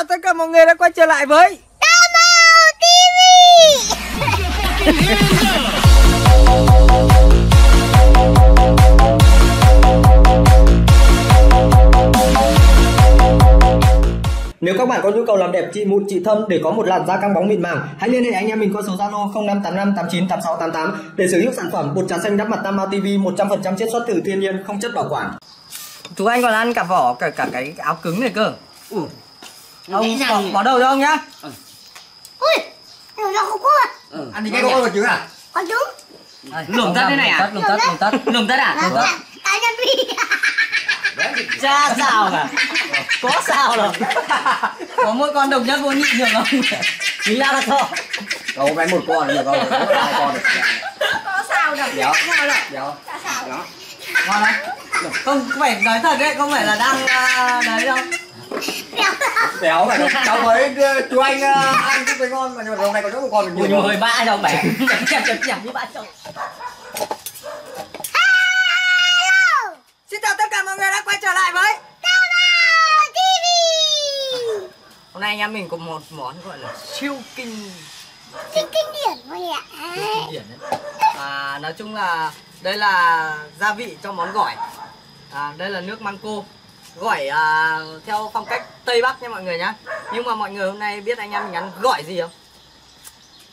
chào tất cả mọi người đã quay trở lại với Tamo TV Nếu các bạn có nhu cầu làm đẹp trị mụn trị thâm để có một làn da căng bóng mịn màng, hãy liên hệ anh em mình qua số Zalo 0585898688 để sở hữu sản phẩm bột trà xanh đắp mặt Tam Mao TV 100% chiết xuất từ thiên nhiên, không chất bảo quản. Chú anh còn ăn cả vỏ cả cả cái áo cứng này cơ. Ừ. Ông bỏ, bỏ đầu cho ông nhá. Ui Nó ra không có à Ừ. Ăn thì nhanh có chứ à? Có trứng Lườm tất thế này à? Lườm tất, lườm tất. Lườm tất à? Đó là Cá nhân vi Cha sao cả Có sao đâu Có mỗi con độc nhất vô nhị nhường không Chính là là thôi Đâu bé một con được không? Có hai con được. Có sao đâu Béo. Sao đâu Béo. Sao. Ngon lắm Không phải nói thật đấy Không phải là đang à, đấy đâu Béo. Mà cháu mới đưa chú anh ờ, ăn cũng thấy ngon mà nhưng mà hôm nay có chỗ một con được Ui nhiều hơi bã bé Chậm chậm chậm chậm như bã chồng Xin chào tất cả mọi người đã quay trở lại với Tamo TV Hôm nay anh em mình có một món gọi là siêu kinh. Kinh kinh điển thôi ạ. Kinh điển đấy. À, Nói chung là đây là gia vị cho món gỏi. À, Đây là nước măng cô Gỏi à, theo phong cách Tây Bắc nha mọi người nhá Nhưng mà mọi người hôm nay biết anh em mình ăn gỏi gì không?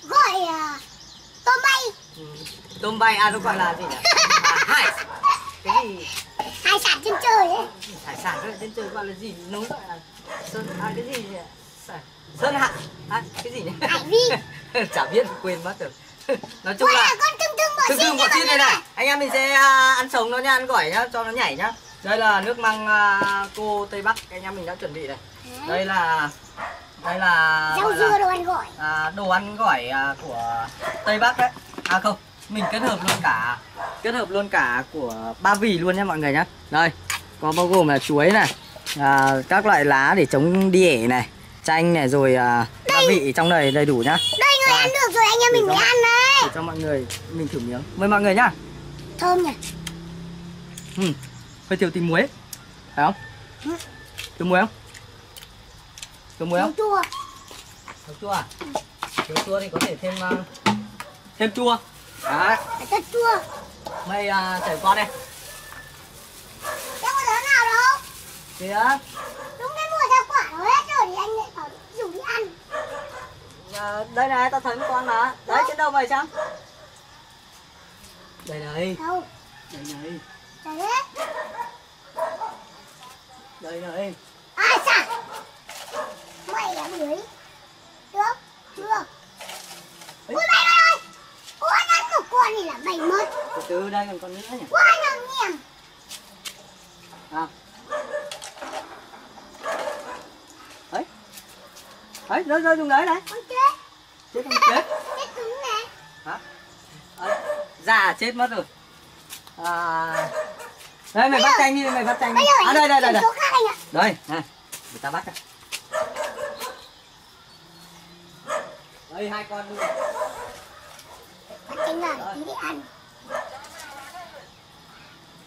Gọi à, tôm bay Ừ, Tôm bay, à nó gọi là gì nhỉ? À, hải Cái gì? Hải sản trên trời ấy Hải sản trên trời gọi là gì? Nó gọi là Sơn, à cái gì nhỉ? Sơn- hạ À cái gì nhỉ? Hải vi Chả biết quên mất rồi Nói chung Ui là là con tương tương bò Tương xin bọ chít đây này Anh em mình sẽ à, ăn sống nó nha, ăn gỏi nhá, cho nó nhảy nhá Đây là nước măng à, cô Tây Bắc anh em mình đã chuẩn bị này. Đây là Đây là Rau dưa đồ ăn gọi. À, đồ ăn gỏi à, của Tây Bắc đấy. À không, mình kết hợp luôn cả Kết hợp luôn cả của ba vì luôn nha mọi người nhá Đây, có bao gồm là chuối này à, Các loại lá để chống đi ẻ này Chanh này rồi à, gia vị trong này đầy đủ nhá. Đây người Rồi. ăn được rồi anh em mình mới ăn đấy. Để cho mọi người mình thử miếng. Mời mọi người nhá. Thơm nhỉ? Ừ, hơi thiếu tí muối. Phải không? Ừ. Thiếu muối không? Thiếu muối không? chua. Thiếu chua à? Thiếu chua thì có thể thêm uh, thêm chua. Đấy, Rất chua. Mày uh, chảy con đây. Đâu có đứa nào đâu. Kìa Đúng cái mùa ra quả nó hết rồi thì anh lại bảo dùng đi ăn. À, Đây này, tao thấy một con mà. Đấy, trên đầu mày chăng? Đây đây, Đâu? Đây đây, Chả hết đây đây Ai chả Mày là bưởi Được Chưa. Ui mày mày ơi Ủa ăn một con thì là bảy mất Từ từ đây còn con nữa nhỉ? Anh ăn nghiền à. Đấy Đấy, rơi rơi dùng đấy này Con chết. Chết không chết. Chết cứng nè. Hả? À, già chết mất rồi. À, Đây mày bắt chanh đi, mày bắt chanh đi. À đây đây đây đây Đây, này, người ta bắt này. Đây hai con luôn Bắt để tí để ăn.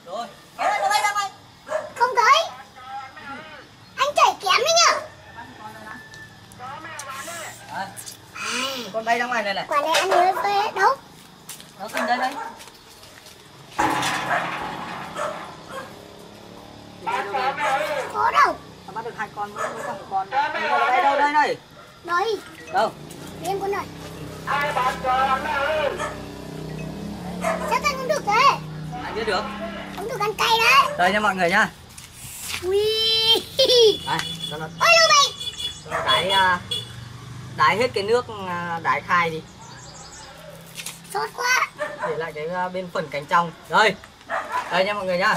Rồi, Không thấy. Anh chảy kém đấy nhá con bay ra ngoài này này. Quả này ăn mới phê Đâu? Nó từng đây đây Có đâu. Tao bắt được hai con, mới còn một con. Đây, đây, đâu, đây, đây Đây Đâu? Lên con này. Chắc anh không được đấy Ai biết được. Không được ăn cay đấy. Đây nha mọi người nhá Ui. Đây, cho nó, Ôi đâu mày cho nó đáy, à, đáy hết cái nước à, đáy khai đi. Sốt quá. Để lại cái à, bên phần cánh trong. Đây. Đây nha mọi người nhá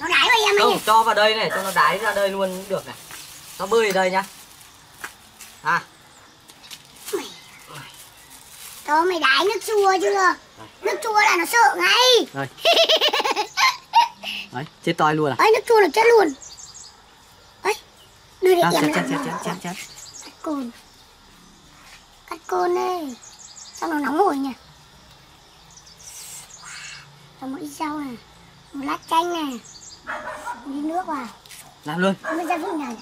Nó đáy vào em Không, cho vào đây này, cho nó đáy ra đây luôn được này. Nó bơi ở đây nhá. À, Cho mày đáy nước chua chưa? Nước chua là nó sợ ngay. Đấy, chết toi luôn à? Ấy nước chua là chết luôn. Ấy Đưa để À, em làm chén, nào. chén, chén, chén. Cắt cồn Cắt cồn đây Sao nó nóng hổi nhỉ? Cho một ít rau này. Một lát chanh này Một ít nước vào. Làm luôn. Mới ra vụng này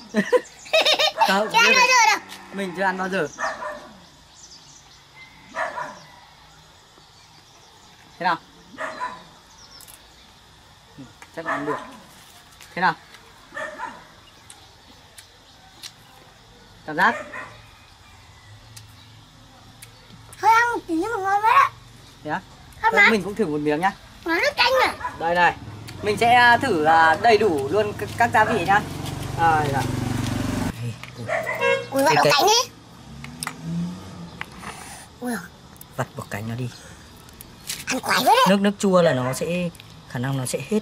Không, chưa ăn bao giờ đâu. Mình chưa ăn bao giờ. Thế nào? Ừ, chắc là ăn được. Thế nào? Cảm giác? Hơi ăn một tí mà ngon đấy Thôi, lắm mình cũng thử một miếng nhá. Nó nước canh này đây này mình sẽ à, thử à, đầy đủ luôn các gia vị nhá. À, dạ. ui đậu cái- canh đi. Ui vặt bỏ cánh nó đi. Ăn quái quá đấy. Nước nước chua là nó sẽ khả năng nó sẽ hết.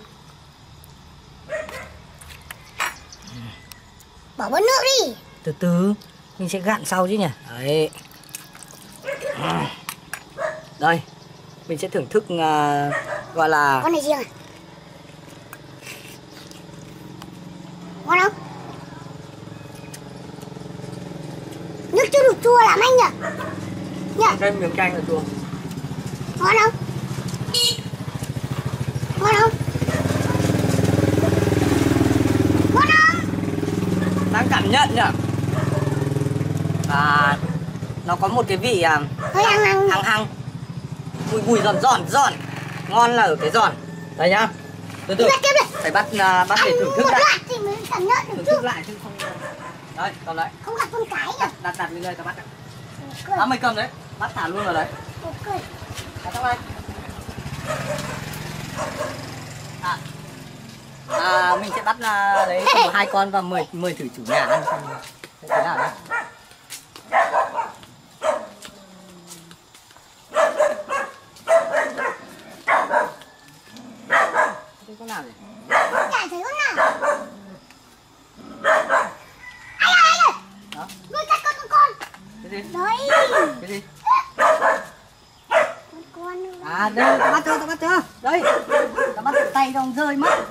Bỏ bớt nước đi. Từ từ mình sẽ gạn sau chứ nhỉ? Đấy. Đây. Mình sẽ thưởng thức à, gọi là con này riêng à ngon không nước chưa đủ chua lắm anh nhỉ cái miếng canh là chua ngon không? Ngon không? Ngon không? Đang cảm nhận nhỉ? Và nó có một cái vị à, ăn hăng hăng. bùi bùi giòn giòn giòn. Ngon là ở cái giòn. Đây nhá. Từ từ. Lại lại phải bắt à, bắt để thưởng thức một đã. lát thì mới cảm nhận được thưởng chứ. thức lại chứ không đây cầm đấy. Không gặp con cái nhỉ? Đặt đặt lên đây bắt ạ. cười. À mày cầm đấy bắt thả luôn vào đấy. Trong đây à, à mình sẽ bắt là đấy hai con và mời mời thử chủ nhà ăn xem thế nào nhá. Thế con nào nhỉ? chả thấy con nào ai ơi anh ơi Đó, nuôi các con con con cái gì? đấy Cái gì? con con nữa. À đây, tao bắt chưa, tao bắt chưa? Đây, tao bắt tay không rơi mất.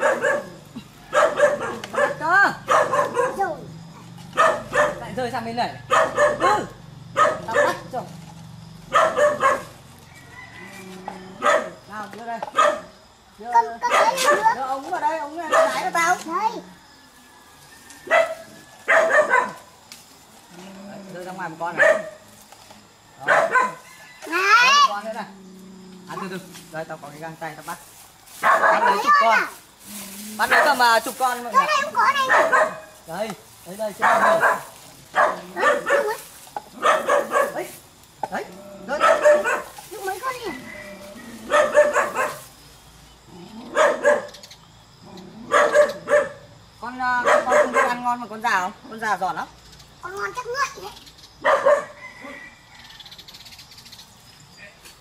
Tao bắt chưa? rồi Lại rơi sang bên này. Ừ, tao bắt rồi. Nào, đưa đây. Đưa, con con thấy nào nữa đưa ống vào đây, ống này lái vào tao. đấy Đấy, Đưa ra ngoài một con này. Đó, đấy một con nữa này ăn từ từ, đây tao có cái găng tay tao bắt. Bắt lấy chục con. Bắt lấy tầm à, chục con mọi người. này không có này Đây, đây đây trên đây. đấy Đấy, đấy, rơi. mấy con nhỉ con con con ăn ngon mà con già không con già giòn lắm con ngon chắc ngợi đấy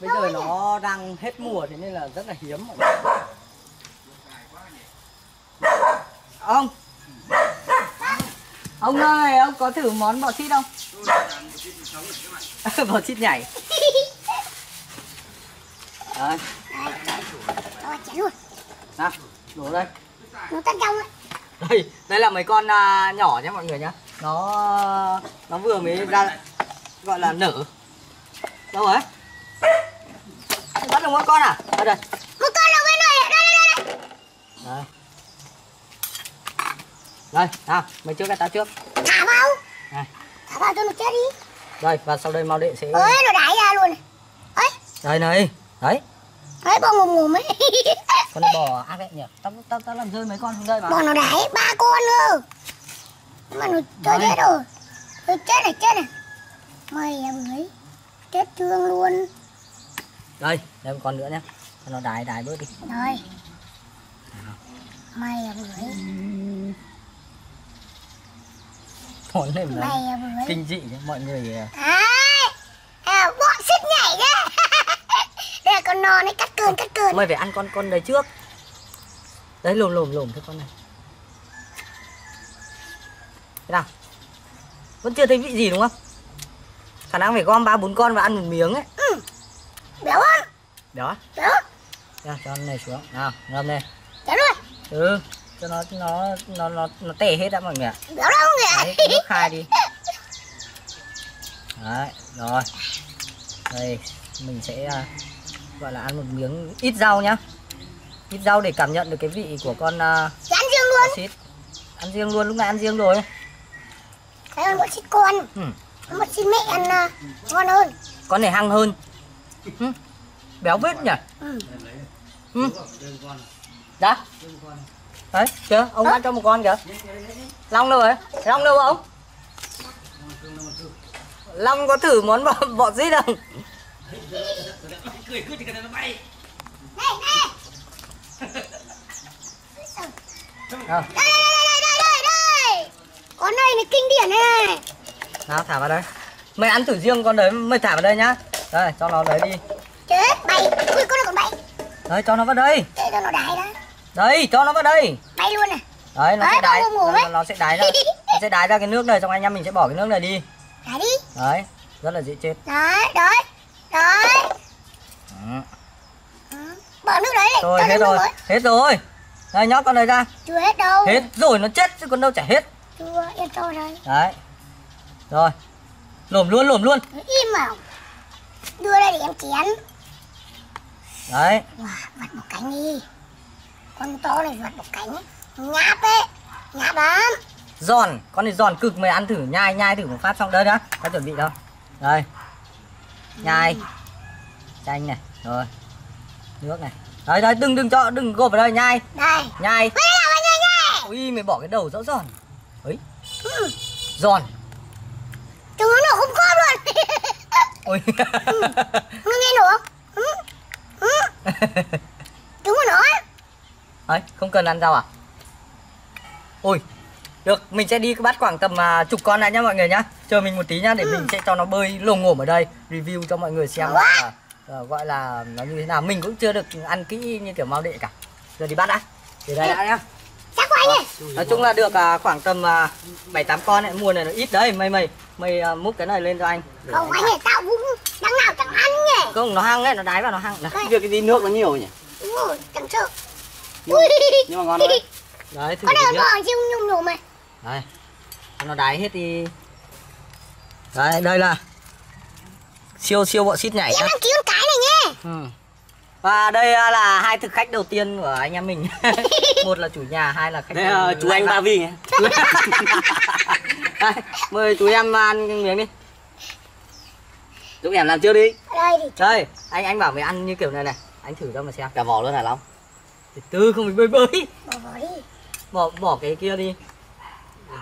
bây giờ nó đang hết mùa thế nên là rất là hiếm. Ông. Ông ơi ông có thử món bò xít không? Bò xít nhảy. Đấy. Nào đổ đây. Nó tắt trong ấy. Đây đây là mấy con à, nhỏ nhé mọi người nhá nó nó vừa mới ra gọi là nở. Đâu bắt được một con à? Ở đây. Một con ở bên này đây đây đây đây. Đây đây nào mày trước cái tao trước. Thả vào. Này. Thả vào cho nó chết đi. Đây và sau đây mau đệ sẽ ơi nó đái ra luôn. Ấy đây này. Đấy. Ấy bò ngồm ngồm ấy. Con này bò ác đấy nhỉ? Tao tao tao làm rơi mấy con xuống đây mà. Bò nó đái ba con nữa mà nó chơi Đấy. chết rồi. Thôi chết này chết này. Mày em ấy chết thương luôn đây đây một con nữa nhá cho nó đái đái bớt đi. Rồi mày em ấy món này là mày em ấy kinh dị nhá, mọi người à, Đấy, à, bọn xích nhảy nhá. Đây là con non ấy cắt cơn cắt cơn. Mày phải ăn con con đấy trước. Đấy lồm lồm lồm thôi con này. Thế nào? Vẫn chưa thấy vị gì đúng không? Khả năng phải gom ba bốn con và ăn một miếng ấy. Ừ. béo không đó. Béo Ra, cho này xuống. Nào ngâm này béo luôn ừ cho nó nó nó nó nó tè hết đã mọi người ạ. Béo đâu đấy kìa nước khai đi. Đấy rồi. Đây mình sẽ à, gọi là ăn một miếng ít rau nhá. Ít rau để cảm nhận được cái vị của con uh, ăn riêng luôn. Xít ăn riêng luôn lúc này ăn riêng rồi. Cái con xịt con. Ừ. một xịt mẹ ăn à, ngon hơn. Con này hăng hơn. Ừ. béo vết nhỉ? Ừ. ừ. đó đấy chưa? Ông ăn cho một con kìa. Long đâu rồi long đâu ông. Long có thử món bọ, bọ dít không? Đây đây Nào, đây đây đây đây đây con này là kinh điển này nào thả vào đây. Mày ăn thử riêng con đấy mày thả vào đây nhá. Đây cho nó đấy đi chết bay. Ui con này còn bay. Đấy cho nó vào đây. Để cho nó đái đó đấy cho nó vào đây. Bay luôn này đấy nó Đấy, sẽ ngủ nó, nó sẽ đái ra. Nó sẽ đái ra cái nước này xong anh em mình sẽ bỏ cái nước này đi. Đái đi. Đấy rất là dễ chết. Đấy đấy đấy. Ừ. Ừ. bỏ nước đấy. Rồi hết nó rồi. hết rồi. Đây nhóc con này ra. Chưa hết đâu. Hết rồi nó chết chứ còn đâu chả hết. Chưa yên cho đây đấy. Rồi. Lổm luôn lổm luôn. Im vào đưa đây để em chén đấy. Vặt một cánh đi. Con to này vặt một cánh nháp ấy nháp lắm giòn con này giòn cực mày ăn thử nhai nhai thử một phát xong đây đã đã chuẩn bị đâu. Đây. Nhai. Chanh này rồi. Nước này. Đấy đấy đừng đừng cho đừng gộp vào đây nhai. Đây. Nhai. Ui mày bỏ cái đầu rõ giòn. Ấy. Giòn. Chúng nó không khom luôn. Ôi. Ngươi nghe nổ. Không ừ. Ừ. chúng nó nổ á. ấy không cần ăn rau à? Ôi được mình sẽ đi bắt khoảng tầm à, chục con lại nhá mọi người nhá. Chờ mình một tí nhá để mình sẽ cho nó bơi lồm ngổm ở đây review cho mọi người xem là, à, gọi là nó như thế nào. Mình cũng chưa được ăn kỹ như kiểu mau đệ cả. Giờ đi bắt đã. Để đây đã nhá. Chắc ấy nói chung là được à, khoảng tầm à, bảy tám con ấy mua này nó ít đấy mày mày mày à, múc cái này lên cho anh. Không anh ấy tạo vũng đằng nào chẳng ăn nhỉ không nó hăng ấy nó đái vào nó hăng. Đấy, Việc cái gì nước nó nhiều nhỉ? đúng rồi chẳng sợ. Nhưng- ui. nhưng mà ngon đấy. đấy thử con này tí bò chiêu nhung nhung mày đây cho nó đái hết đi. Đấy đây là siêu siêu bọ xít nhảy em ký con cái này nhé ừ. và đây à, là hai thực khách đầu tiên của anh em mình. Một là chủ nhà hai là khách Đây là chú anh Ba Vi nhỉ? Đây, mời chú em ăn miếng đi. Giúp em làm trước đi. Đây thì đây anh anh bảo mày ăn như kiểu này này. Anh thử cho mà xem. Cả vỏ luôn hả Long? từ từ không phải bơi bơi. Bỏ vào đi. Bỏ bỏ cái kia đi.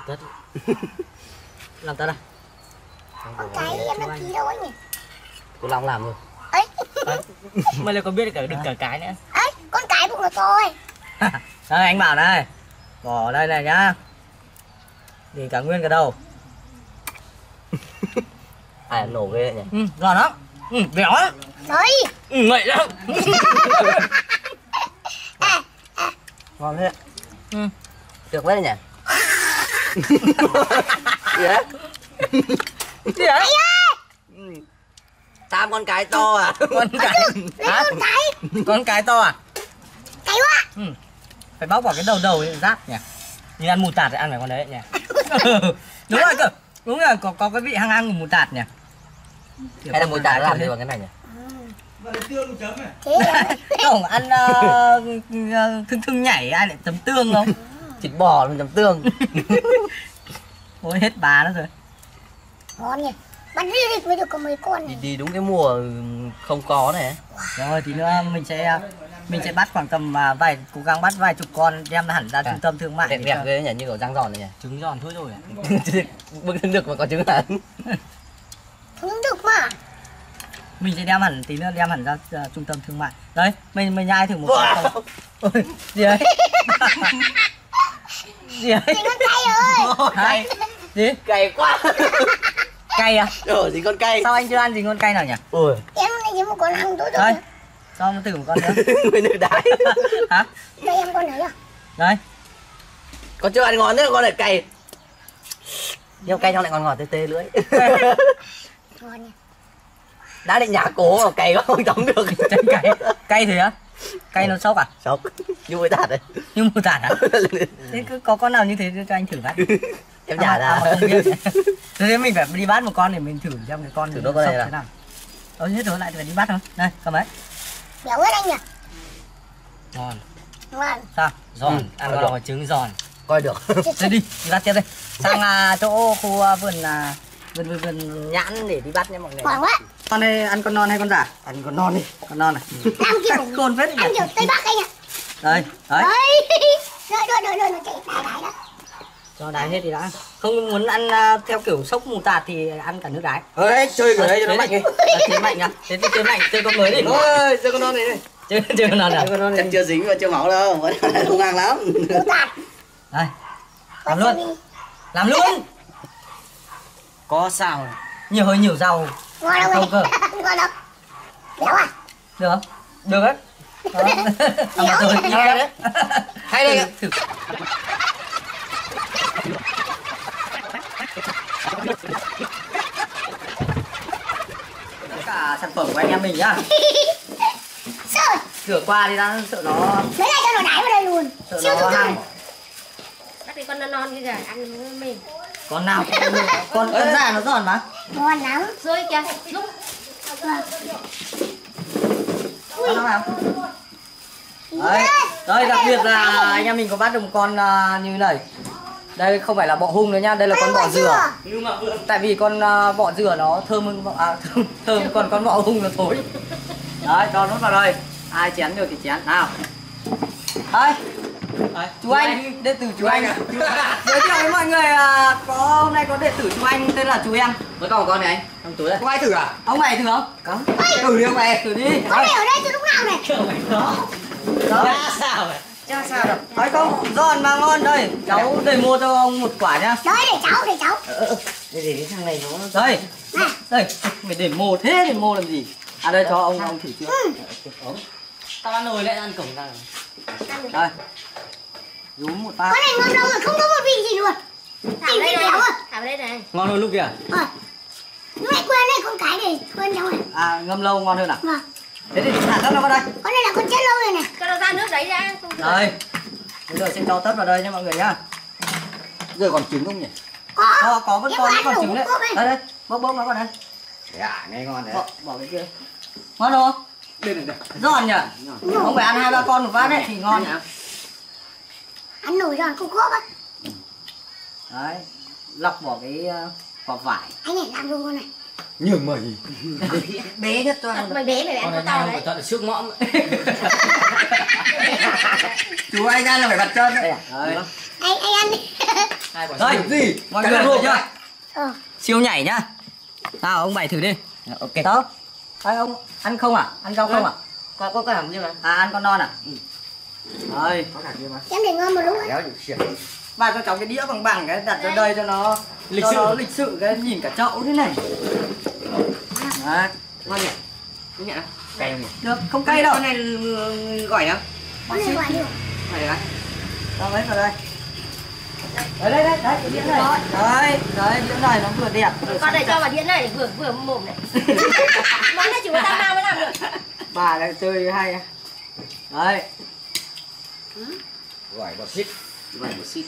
Tất. Làm tất à con cái em đăng ký đâu anh nhỉ? Cô Long làm rồi. ấy mày lại còn biết cả được cả cái nữa. Ấy con cái bụng nó to ấy đây anh bảo đây bỏ đây này nhá. Để cả nguyên cả đầu. À nổ ghê nhỉ? ừ, giòn lắm ừ, béo lắm đấy ừ, ngậy lắm à, Ngon thế. ừ. Được đấy nhỉ? Gì đấy? gì đấy Ừ. Tam con cái to à? con cái. Lấy hả? con cái. Con cái to à? Cái quá. Ừ. phải bóc vào cái đầu đầu ấy, rác nhỉ? Như ăn mù tạt thì ăn phải con đấy nhỉ? Đúng rồi cơ. Đúng là có có cái vị hăng hăng của mù tạt nhỉ Hay là mùi cái tạt làm gì bằng cái này nhỉ? thế em Không ăn uh, thương thương nhảy ai lại tấm tương không? Thịt bò mình chấm tương. Ôi hết bà nó rồi. ngon nhỉ bắn đi đi mới được có mấy con đi, này đi đúng cái mùa không có này. Rồi tí nữa mình sẽ mình sẽ bắt khoảng tầm à, vài cố gắng bắt vài chục con đem hẳn ra trung tâm thương mại Đẹp đẹp ghê nhỉ, như kiểu răng giòn này nhỉ? trứng giòn thôi rồi. Bưng được mà có trứng hả? Không được mà Mình sẽ đem hẳn tí nữa đem hẳn ra à, trung tâm thương mại. Đấy, mình mình nhai thử một con không? Ôi, gì đấy? gì đấy? Con cay ơi Hả? Gì? Cay quá. Cay à? Đồ gì con cay. Sao anh chưa ăn gì ngon cay nào nhỉ? Ôi, em với một con ăn tối Đây, rồi cho nó thử một con nữa. người nước đái. Hả? đây em con này à Đấy. Con chưa ăn ngon nữa, con lại cay. Nhưng cay nó lại ngon ngọt tê tê lưỡi. ngon Đã định nhà cố mà quá không chống được. Chân cay cay thì á cay nó sốc à? Sốc. Như với tạt đấy. nhưng mù tạt à? Thế cứ có con nào như thế cho anh thử bắt Em À, à, mà không biết. Thế mình phải đi bắt một con để mình thử xem cái con Thử nó con này thế nào. Ôi hết rồi lại phải đi bắt thôi. Đây cầm ấy béo hết anh nhỉ? Giòn. Ngon sao? Giòn. Ừ, ăn được. vào trứng giòn. Coi được. Đi đi, đi bắt tiếp đây. Sang à, chỗ khu à, vườn vườn vườn vườn nhãn để đi bắt nha mọi người. Khoảng quá. Con này ăn con non hay con giả? ăn con non đi Con non này. Ăn kiểu Côn phết ăn kiểu Tây Bắc anh ạ. Đây, đấy. Đấy. Đợi đợi đợi đợi nó chạy đại đại đó. Cho đái hết thì đã. Không muốn ăn à, theo kiểu sốc mù tạt thì ăn cả nước đái. ơi chơi cái đấy cho nó mạnh đi À, thế mạnh à? Thế thì chơi mạnh, chơi con mới đi. ôi chơi con non này đi Chơi chơi con non à? chơi con non chắc chưa dính và chưa máu đâu vẫn hung hăng lắm. Đây. Làm luôn. Làm luôn. Có sao? Nhiều hơi nhiều rau. Ngon đâu Không cơ. Ngon đâu. Béo à? Được không? Được đấy. Đó. À, mà tôi hay đấy. Hay. Thử. Tất cả sản phẩm của anh em mình nhá Sợ. rửa qua đi đã sợ nó Lấy lại cho nó đái vào đây luôn. sợ Siêu nó hăng Bắt đi con non non kia kìa, ăn mềm. Con nào cũng được. con con già nó giòn mà. Ngon lắm. Rơi kìa, lúc con nào. Đấy đây đặc biệt là anh em mình có bắt được một con à, như này. Đây không phải là bọ hung nữa nha đây là con bọ dừa. tại vì con à, bọ dừa nó thơm hơn bọ- à, thơm, thơm còn con bọ hung nó thối. Đấy cho nó vào đây. Ai chén được thì chén. Nào. Đấy Chú anh. Đệ tử chú anh giới thiệu với mọi người à, có hôm nay có đệ tử chú anh tên là chú em. Mới còn một con này anh trong túi đây. Có ai thử à? Ông mày thử không? Có. Thử đi ông này thử đi. Con này ở đây từ lúc nào này? đó. Đó. Sao cha sao đâu Nói không, giòn mà ngon đây. Cháu để mua cho ông một quả nhá. Đấy để cháu để cháu. để để cái thằng này nó Đây, Này. đây. Mày để mồ thế thì mồ làm gì? À đây cho ông, ông thử chưa? Ừ. Tao ăn nồi lại ăn cổng ra Đây Rúm một phát Con này ngon đâu rồi, không có một vị gì luôn. thả Chỉ vào vị đây này, đây này. Ngon hơn lúc kìa Ờ. Này quên đây con cái để quên cháu này. À ngâm lâu ngon hơn à Vâng. Thế thì thả tất nó vào đây Con này là con chết lâu rồi này. Cho nó ra nước đấy ra. Đây Bây giờ sẽ cho tất vào đây nha mọi người nhá giờ còn trứng không nhỉ Có. Có, có vẫn còn, còn trứng đấy. Đây đây, bốc bốc nó vào đây dạ nghe ngon đấy Bỏ, bỏ cái kia Ngon không? Đây này đây. Giòn nhỉ? Không phải ăn hai ba con một phát đấy thì ngon nhỉ? Ăn nổi giòn không khô á. Đấy Lọc bỏ cái ờ, vỏ vải. Anh này làm luôn con này. nhường mày. Bé nhất toàn Mày bé mày bé ăn con to đấy. tận trước mõm. Chú anh ăn là phải bật chân Đấy. Anh anh ăn đi. Hai quả Đây gì? Mọi người thử chưa? Ờ. Siêu nhảy nhá. Nào ông bảy thử đi. Ok. Đó Đấy ông ăn không à? Ăn rau không à? có có cả như mà. À ăn con non à? Đây có cả như mà. Em để ngon một lúc được xiển Và cho cháu cái đĩa bằng bằng cái đặt ở đây cho nó Lịch cho sự. nó lịch sự cái nhìn cả chậu thế này. Đấy. Ngon nhỉ? Không cay không nhỉ? Được không cay đâu. Con này gỏi đâu Con này gọi được. Cho lấy vào đây Đấy đây đây, đấy cái đĩa này. Đấy, đấy đĩa này nó vừa đẹp. Vừa Con này cho vào điện này vừa vừa mồm này. Món này chỉ có tam ba mới làm được. bà lại chơi hay đấy. Gỏi bò xít. Gỏi bò xít.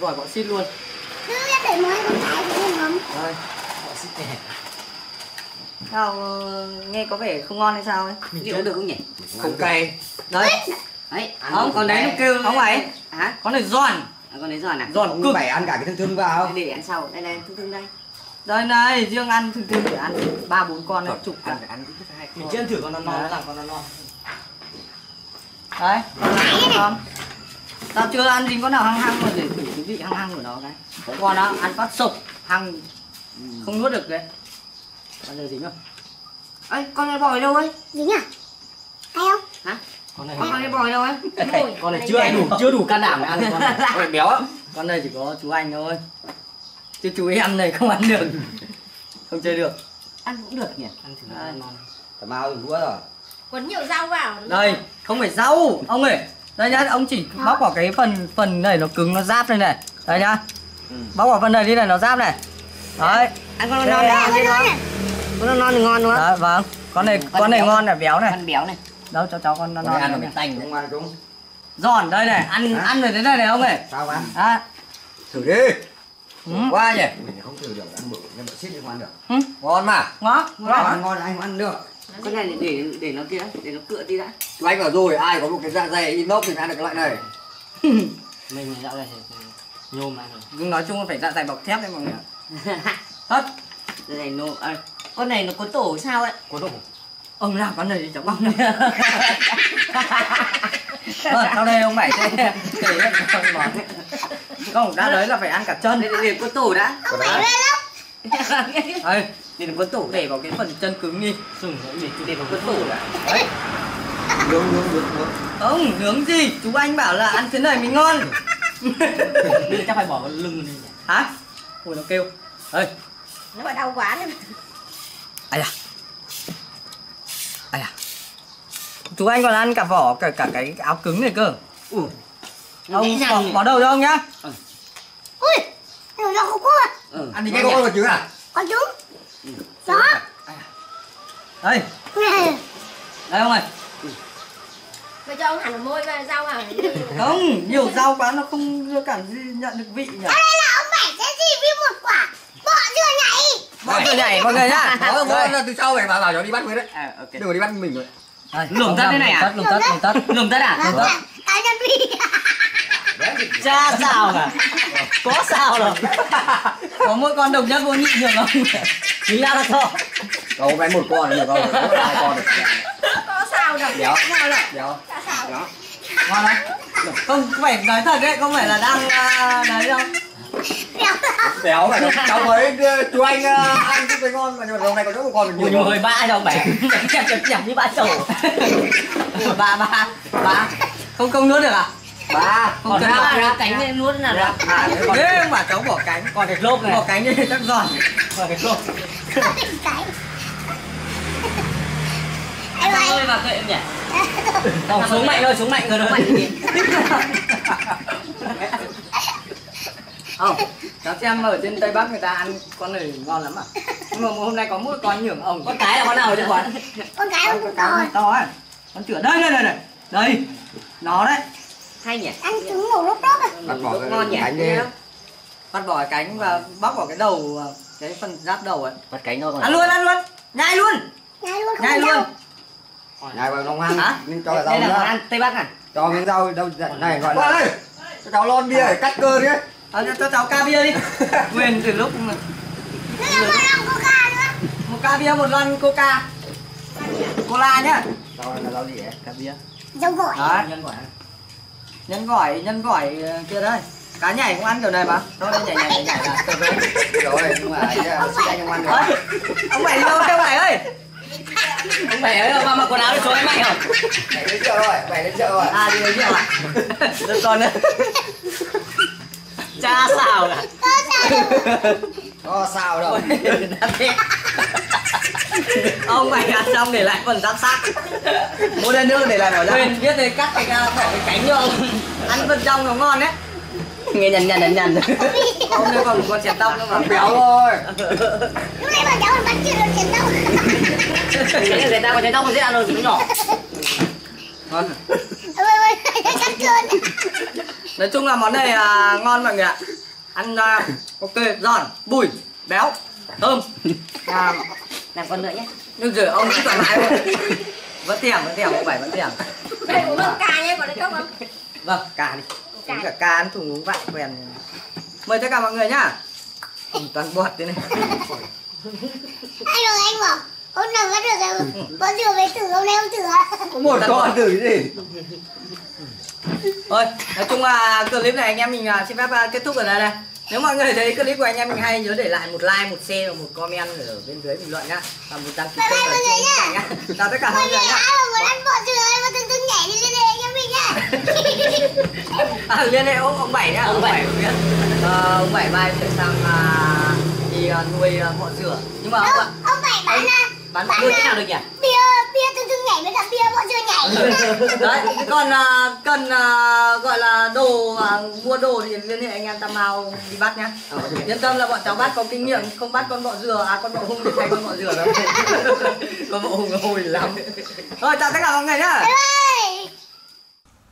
Gọi bọn xin luôn. Cứ em để mới con cái thì lên ngấm. đây bò xít này sao ờ, nghe có vẻ không ngon hay sao ấy? Mình chữa được không nhỉ? Không cay đấy. đấy không còn đấy nó kêu không phải. Hả? Con này giòn à, con đấy giòn à? Giòn cực. phải ăn cả cái thân thương vào. Để ăn sau. Đây này thương thương đây. Đây này riêng ăn thường thường phải ăn ba bốn con đấy chục cả ăn phải ăn hai mình chưa thử con non non làm con non non. Đấy con này con. Non tao chưa ăn gì con nào hăng hăng mà để thử cái vị hăng hăng của nó cái. Có con đó ăn phát sộc hăng. Không nuốt được đấy con này gì nữa ấy con này bò đâu ấy? Dính à? Hay không? hả con này con này bò đâu ấy con này chưa đủ chưa đủ can đảm để ăn con này. Con này béo á. Con này chỉ có chú anh thôi. Chứ chú em này không ăn được. Không chơi được. Ăn cũng được nhỉ? Ăn thử Đây. ngon. Tầm ao đũa rồi. Quấn nhiều rau vào. đây không phải rau ông ơi. Đây nhá ông chỉ bóc vào cái phần phần này nó cứng nó giáp đây này. Đây nhá. Ừ. bóc vào phần này đi này nó giáp này. Đấy. Ăn con non này. con non non thì ngon đúng đấy vâng. Con này Con con này béo. ngon này béo này. Con béo này đâu cho cháu con con này ăn nó bị tanh không? Ăn cũng giòn đây này ăn Hả? ăn rồi thế này này ông ơi. Sao ăn à, thử đi. Ừ. quá nhỉ. Mình không thử được ăn bự nhưng mà xít thì không ăn được. Ừ. ngon mà. Ngon ngon. ngon. Ngon anh ăn được. Cái này để để nó kia để nó cựa đi đã. Chú anh bảo rồi ai có một cái dạ dày inox thì ăn được cái loại này. Mình dạo này nhôm mà rồi. Nhưng nói chung là phải dạ dày bọc thép đấy mọi người ạ. Hết cái này nô à, con này nó có tổ sao ấy? Có đủ ông làm con này cháu bóc Vâng, sau đây ông bảy món Không, đã đấy là phải ăn cả chân. Để, để có tổ đã. Ông bảy lên lắm Đây, thì đừng có tủ để vào cái phần chân cứng đi. Sừng để để có tổ đã. Đấy. Nướng nướng nướng nướng. Không, nướng gì? Chú anh bảo là ăn thế này mới ngon. Bây giờ chắc phải bỏ cái lưng nhỉ. Hả? Ui nó kêu. Đây, Nếu mà đau quá. Ai à Ai à Chú anh còn ăn cả vỏ, cả cả cái áo cứng này cơ. Ui Ông bỏ, bỏ đầu cho ông nhá. Ui nó nó không có. À ừ. Ăn đi cái con nhỉ? là trứng à? Có trứng. Đó. Đây, này đây ông ơi. Mày cho ông hẳn môi và rau à Không, nhiều rau quá nó không cảm gì nhận được vị nhỉ? Ở đây là ông bảy sẽ review một quả? Bọ dừa nhảy? Mọi người nhảy mọi người nhá. Đó, Đây. là từ sau phải bảo bảo cho đi bắt với đấy. À, ok. Đừng có đi bắt mình rồi Lùm tất làm thế này à? Lùm tất, lùm tất, lùm tất à? Là cả cá nhân vị cha sao à có sao đâu. Có mỗi con độc nhất vô nhị nhường không? chính là nó to cậu bán một con được không có hai con được. Có sao đâu. Đéo. Đéo. Đó Ngon không? Không phải nói thật đấy, không phải là đang à, đấy đâu béo. Này cháu mới đưa chú anh ờ, ăn thấy ngon mà nhưng mà hôm nay có một con được nhiều hơi bã đâu mẹ. Chẹp chẹp chẹp như bã trầu Ba ba ba. Không không nuốt được à? ba. Không cần ra cánh lên nuốt là à thế còn Thế mà cháu bỏ cánh còn cái lốp này. Bỏ cánh đi chắc giòn. Còn cái lốp. Cái ai Sao ơi vào kệ nhỉ. Không, xuống mạnh thôi, xuống mạnh rồi thôi Không Cháu xem ở trên Tây Bắc người ta ăn con này ngon lắm à Nhưng mà hôm nay có mỗi con nhường ổng Con cái là con nào trong quán? con cái cũng to. Con to ấy. Con chửa. Đây đây đây đây. Đây. Nó đấy. Hay nhỉ? ăn trứng một lúc đó Bắt bỏ cái ngon nhỉ? cánh đi. Bắt bỏ cái cánh và bóc bỏ cái đầu à, Cái phần giáp đầu ấy. Bắt cánh thôi Ăn luôn ăn luôn. Nhai luôn. Nhai luôn không Nhai luôn. Nhai vào nông ăn Hả? Nhưng cho rau là món nữa ăn Tây Bắc à? Cho miếng rau đâu này gọi là Cho cháu lon bia để cắt cơ đi Ờ, cho cháu ca bia đi. Quên từ lúc mà- nữa là một coca nữa. Một ca bia một lon coca. Cola nhá. Rau là rau gì ấy? Cắt bia. Dầu gỏi Đấy. Nhân quả Nhân gỏi, nhân gỏi ờ, kia đây Cá nhảy cũng ăn kiểu này mà. Đâu đây nhảy nhảy nhảy nhảy là tuyệt vời Rồi nhưng mà sĩ anh không ăn được Ông bảy đi đâu thế ông bảy ơi? Ông mẹ ơi mà mặc quần áo đi cho em mạnh không? Mày đến chợ rồi, mày đến chợ rồi. À đi đấy à Rất con nữa Cha sao đâu. Có sao đâu. Ông bảy ăn xong để lại phần giáp xác Mua lên nữa để lại vào Quên biết thì cắt cái, cái, cái cánh cho ông. Ăn phần trong nó ngon đấy. Nghe nhằn nhằn nhằn nhằn. Hôm nay còn một con chèn tông nữa mà. Béo thôi lúc này mà cháu còn bắt chưa được đâu Cái người ta có thấy tóc mà dễ ăn rồi, nó nhỏ. Ngon ôi ôi ôi cắt cơn Nói chung là món này à, ngon mọi người ạ. Ăn à, ok, giòn, bùi, béo, thơm. À, Làm con nữa nhé. Nhưng rồi ông cứ thoải mái thôi. Vẫn thèm, vẫn thèm, ông bảy vẫn thèm. Đây uống nước cà nhé, còn đấy không? Không Vâng, cà đi. Cà. Uống cả cà ăn thùng uống vại quen Mời tất cả mọi người nhá. Toàn bọt thế này. Anh rồi anh bảo hôm nào bắt được rồi? Có dừa với thử hôm nay không thử à? Có một con thử cái gì? Thôi, nói chung là clip này anh em mình à, xin phép à, kết thúc ở đây đây. Nếu mọi người thấy clip của anh em mình hay nhớ để lại một like, một share và một comment ở bên dưới bình luận nhá. Và một đăng ký Bye bye kênh mọi người nhá. và nhá. chào tất cả mọi mọi người nhá. muốn ăn bọ dừa mà từng từng nhảy đi liên hệ anh em mình nhá. À, liên hệ ông ông bảy nhá. Ông bảy. Không biết. Ờ, ông bảy mai sẽ sang à, đi à, nuôi à, bọ dừa nhưng mà ông ông ạ. ông bảy bán à nuôi à, thế nào được nhỉ? Bia bia từng từng nhảy với cả bia bọ dừa nhảy. Đấy còn à, cần à, gọi là đồ à, mua đồ thì liên hệ anh em tam mau đi bắt nhá. Yên tâm là bọn cháu bắt có kinh nghiệm không bắt con bọ dừa à con bọ hung thì thay con bọ dừa đâu. Con bọ hung hôi lắm. Thôi chào tất cả mọi người nhá. Bye bye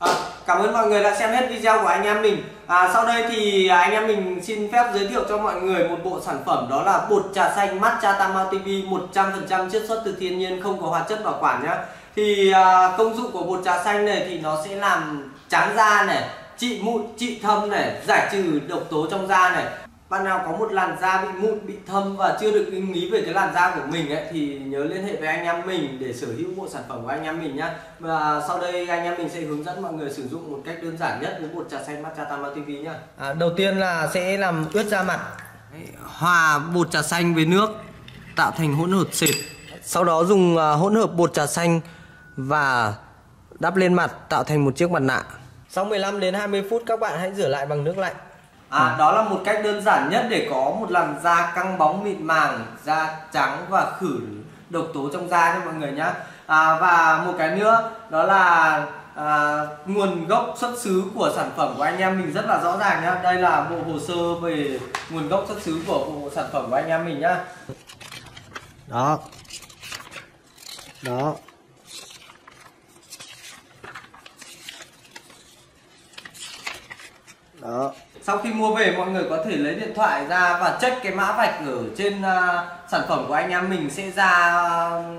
À, cảm ơn mọi người đã xem hết video của anh em mình. À, Sau đây thì anh em mình xin phép giới thiệu cho mọi người một bộ sản phẩm đó là bột trà xanh Matcha Tamao TV 100% chiết xuất từ thiên nhiên không có hóa chất bảo quản nhá. Thì à, công dụng của bột trà xanh này thì nó sẽ làm trắng da này trị mụn trị thâm này giải trừ độc tố trong da này bạn nào có một làn da bị mụn bị thâm và chưa được ưng ý về cái làn da của mình ấy thì nhớ liên hệ với anh em mình để sở hữu bộ sản phẩm của anh em mình nhá. Và sau đây anh em mình sẽ hướng dẫn mọi người sử dụng một cách đơn giản nhất với bột trà xanh matcha tama tv nhá. À, đầu tiên là sẽ làm ướt da mặt. Hòa bột trà xanh với nước tạo thành hỗn hợp sệt. Sau đó dùng à, hỗn hợp bột trà xanh và đắp lên mặt tạo thành một chiếc mặt nạ. Sau 15 đến 20 phút các bạn hãy rửa lại bằng nước lạnh À, đó là một cách đơn giản nhất để có một làn da căng bóng mịn màng, da trắng và khử độc tố trong da nha mọi người nhé. À, và một cái nữa đó là à, nguồn gốc xuất xứ của sản phẩm của anh em mình rất là rõ ràng nhá. Đây là bộ hồ sơ về nguồn gốc xuất xứ của bộ sản phẩm của anh em mình nhá. Đó. Đó. Đó. Sau khi mua về mọi người có thể lấy điện thoại ra và check cái mã vạch ở trên uh, sản phẩm của anh em mình sẽ ra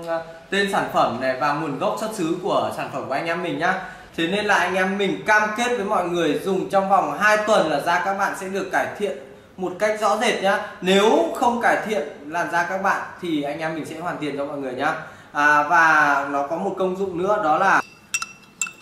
uh, tên sản phẩm này và nguồn gốc xuất xứ của sản phẩm của anh em mình nhá. Thế nên là anh em mình cam kết với mọi người dùng trong vòng 2 tuần là da các bạn sẽ được cải thiện một cách rõ rệt nhá. Nếu không cải thiện làn da các bạn thì anh em mình sẽ hoàn tiền cho mọi người nhá. À, và nó có một công dụng nữa đó là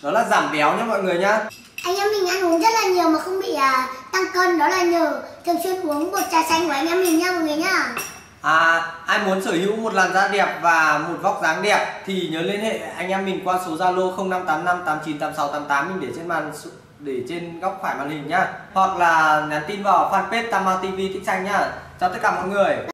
đó là giảm béo nhá mọi người nhá anh em mình ăn uống rất là nhiều mà không bị à, tăng cân đó là nhờ thường xuyên uống bột trà xanh của anh em mình nha mọi người nhá À, ai muốn sở hữu một làn da đẹp và một vóc dáng đẹp thì nhớ liên hệ anh em mình qua số Zalo 0585898688 mình để trên màn để trên góc phải màn hình nhá. Hoặc là nhắn tin vào fanpage Tama TV Thích Xanh nhá. Chào tất cả mọi người.